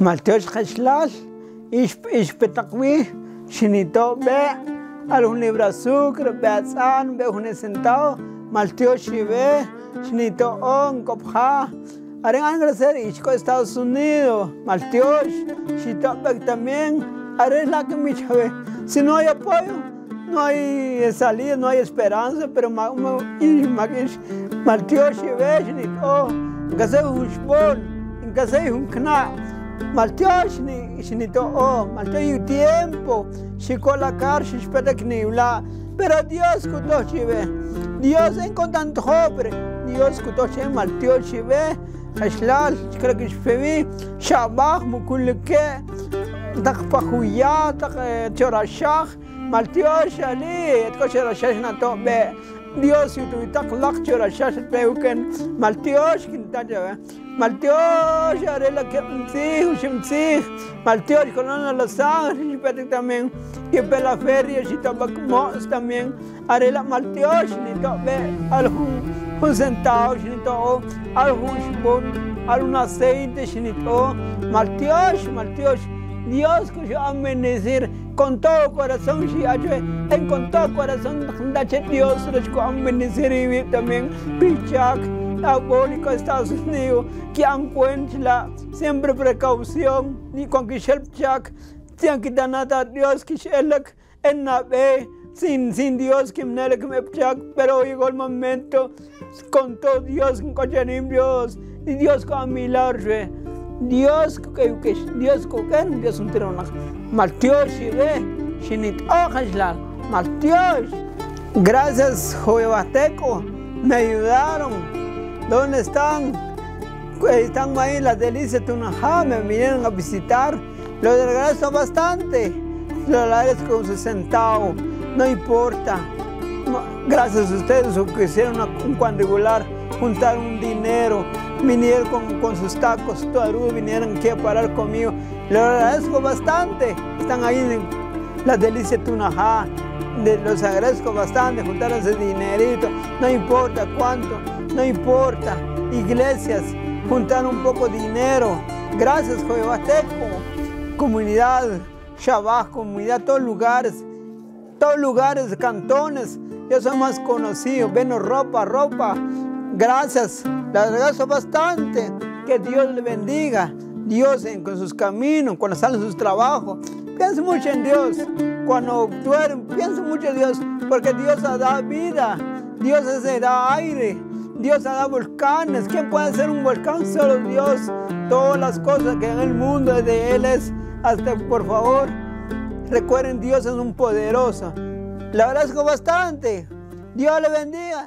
Malteoch Hashlal, Ishpetakwi, Shinito Be, algún libro azúcar, beatzan, be un centavo, Malteoch Shibe, Shinito On, Kopha, Aren agradecer Ishko Estados Unidos, Malteoch, Shitopek también, Aren la que me Si no hay apoyo, no hay salida, no hay esperanza, pero Malteoch Shibe, Shinito, Gase Hushbol, Gase Hunkna, Malteoch Malteoshni, Shnitoo, Malteo tiempo, Shikola Karshi, Shpetekniula, pero Dios Kutoshive, Dios en Kontantobre, Dios Kutoshive, Malteoshive, Ashlal, Shkrakishpevi, Shabach, Mukulke, Takpahuya, Tak Chorashach, Malteoshali, Tkosherashash Nato, Be. dios tu tak lakcho ra que pe uken ¿eh? maltiosh kin ta ja maltiosh are la ke msi ushim tsi maltiosh konon la sang pete também e pela feria si tabak mos também are la maltiosh ni to be alhum un centavo si to alhum shbon alun aceite si to maltiosh maltiosh Dios que yo bendecir con todo corazón, si en con todo corazón, Dios los que bendecir y también, Pichak, Abólico Estados Unidos, que encuentra siempre precaución, ni con que Shelpchak, tienen que dar a Dios que Shelak, en Nabe, sin, sin Dios que me pero llegó el momento, con todo Dios, con Dios, y Dios con milagro. Dios que Dios koken Dios un tirona maltiosh ve shinit ojashla maltiosh gracias Jovebateco me ayudaron. ¿dónde están? están ahí las delicias de Tunajá me vinieron a visitar. Lo agradezco bastante. Lo agradezco con su centavo. No importa. Gracias a ustedes que hicieron un cuadrangular juntar un dinero, vinieron con, sus tacos, todo vinieron aquí a parar conmigo. Les agradezco bastante. Están ahí en la delicia Tunajá. los agradezco bastante, juntar ese dinerito. No importa cuánto, no importa. Iglesias, juntar un poco de dinero. Gracias, Jovebateco. Comunidad, Shabbat, comunidad, todos lugares, todos lugares, cantones. Yo soy más conocido. Ven ropa, ropa. Gracias, le agradezco bastante. Que Dios le bendiga. Dios en con sus caminos, cuando salen sus trabajos. Piensa mucho en Dios. Cuando duerme, piensa mucho en Dios, porque Dios dado vida. Dios ha da aire. Dios dado volcanes. ¿Quién puede hacer un volcán? Solo Dios. Todas las cosas que en el mundo de Él es. Hasta por favor, recuerden, Dios es un poderoso. Le agradezco bastante. Dios le bendiga.